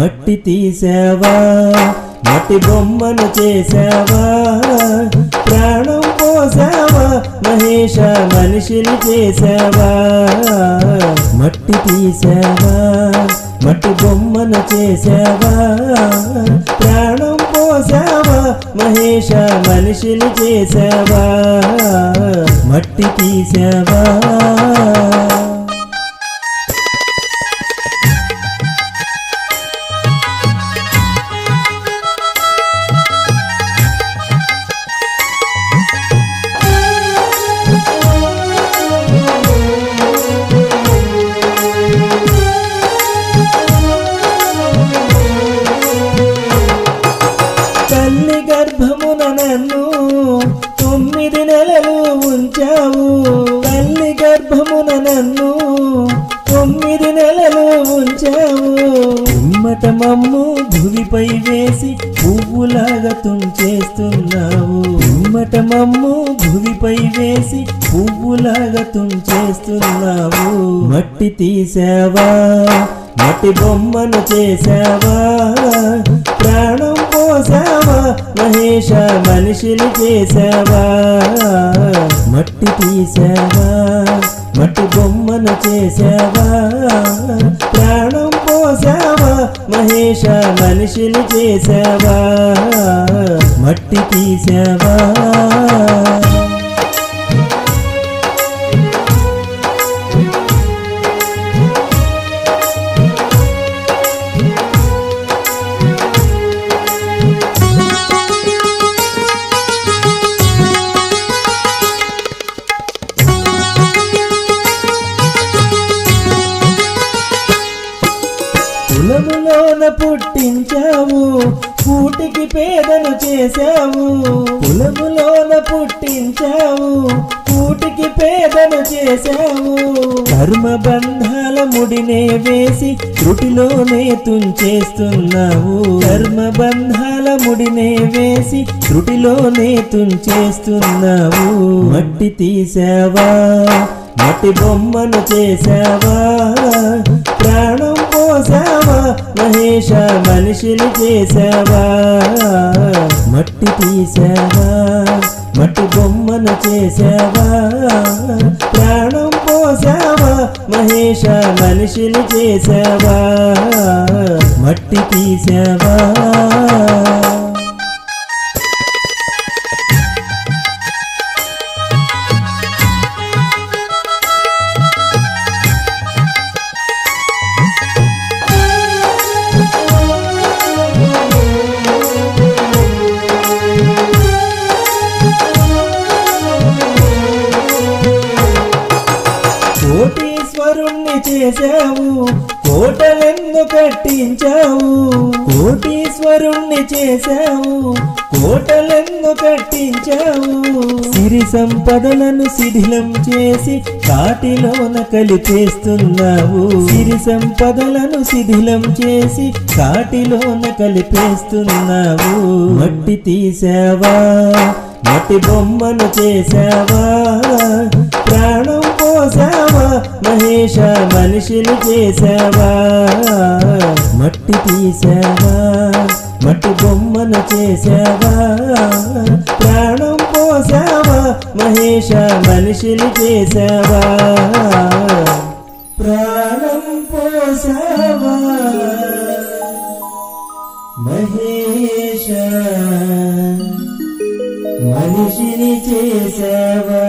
మట్టి తీసావా? మట్టి బొమ్మను చేసావా? ప్రాణం పోసావా? మహేష మనిషిని చేసావా? మట్టి తీసావా? మట్టి బొమ్మను చేసావా? ప్రాణం పోసావా? మహేష మనిషిని చేసావా? మట్టి తీసావా? గర్భమున నన్ను తొమ్మిది నెలలు ఉంచావు. ఉమ్మట మమ్ము భువిపై వేసి పువ్వులాగా తుంచేస్తున్నావు. ఉమ్మట మమ్ము భువిపై వేసి పువ్వులాగా తుంచేస్తున్నావు. మట్టి తీసావా? మట్టి బొమ్మను చేసావా? ప్రాణం పోసావా మహేష మనిషిని చేసావా? మట్టి తీసావా? మట్టి బొమ్మను చేసావా? ప్రాణం పోసావా? మహేష మనిషిని చేసావా? మట్టి తీసావా? కులములోన పుట్టించావు కూటికి పేదను చేశావు. కులములోన పుట్టించావు కూటికి పేదను చేశావు. కర్మ బంధాల ముడినే వేసి త్రుటిలోనే తుంచేస్తున్నావు కర్మ బంధాల ముడినే వేసి త్రుటిలోనే తుంచేస్తున్నావు మట్టి తీసావా మట్టి బొమ్మను చేశావా ప్రాణం పోసావా మహేష మనిషిని చేసావా? మట్టి తీసావా? మట్టి బొమ్మను చేసావా? ప్రాణం పోసావా? మహేష మనిషిని చేసావా? మట్టి తీసావా? చేశావు? కోటలెన్ను కట్టించావు? కోటీశ్వరుణ్ణి చేశావు? కోటలెన్ను కట్టించావు? సిరి సంపదలను శిథిలం చేసి కాటిలోన కలిపేస్తున్నావు. సిరి సంపదలను శిథిలం చేసి కాటిలోన కలిపేస్తున్నావు. మట్టి తీసావా మట్టి బొమ్మను చేశావా? మహేష మనుషులు చేసావా మట్టి తీసావా మట్టి బొమ్మను చేసావా ప్రాణం పోసావా మహేష మనుషులు చేసావా ప్రాణం పోసావా మహేష మనిషిని చేసావా